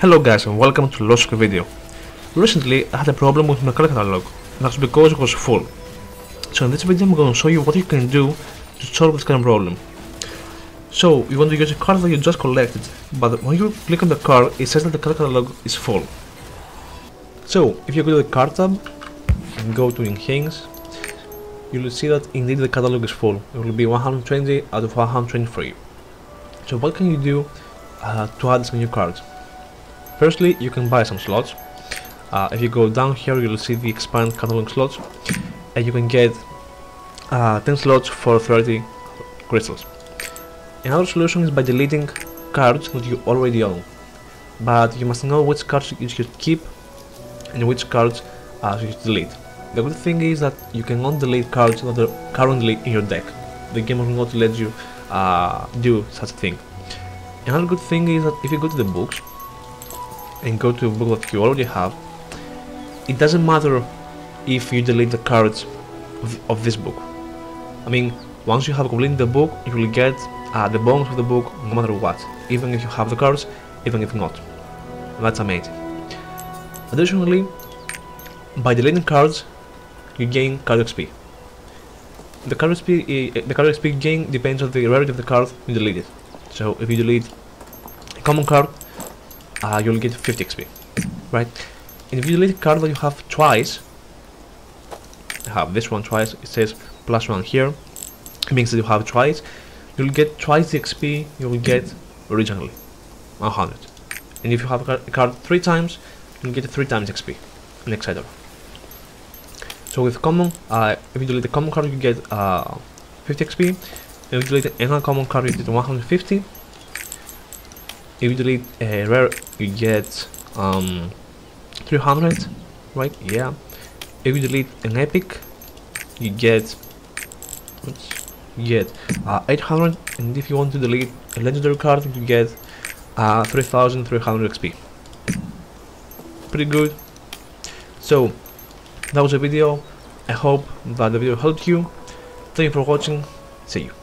Hello guys and welcome to Lost video. Recently I had a problem with my card catalog and that's because it was full. So in this video I'm going to show you what you can do to solve this kind of problem. So you want to use a card that you just collected but when you click on the card it says that the card catalog is full. So if you go to the card tab and go to enhance you will see that indeed the catalog is full. It will be 120 out of 123. So what can you do uh, to add some new cards? Firstly, you can buy some slots. Uh, if you go down here, you'll see the expand catalog slots, and you can get uh, 10 slots for 30 crystals. Another solution is by deleting cards that you already own, but you must know which cards you should keep and which cards uh, you should delete. The good thing is that you cannot delete cards that are currently in your deck. The game will not let you uh, do such a thing. Another good thing is that if you go to the books, and go to a book that you already have, it doesn't matter if you delete the cards of, of this book. I mean, once you have completed the book, you will get uh, the bonus of the book no matter what, even if you have the cards, even if not. That's amazing. Additionally, by deleting cards, you gain card XP. The card XP, uh, the card XP gain depends on the rarity of the card you deleted. So if you delete a common card, uh, you'll get 50 XP, right? And if you delete a card that you have twice, I have this one twice, it says plus one here, it means that you have twice, you'll get twice the XP you will get originally, 100. And if you have a card three times, you'll get three times XP, and etc. So with common, uh, if you delete the common card, you get uh, 50 XP. If you delete another common card, you get 150 if you delete a rare you get um 300 right? Yeah. If you delete an epic you get oops, you get uh, 800 and if you want to delete a legendary card you get uh, 3300 XP pretty good. So that was a video. I hope that the video helped you. Thank you for watching. See you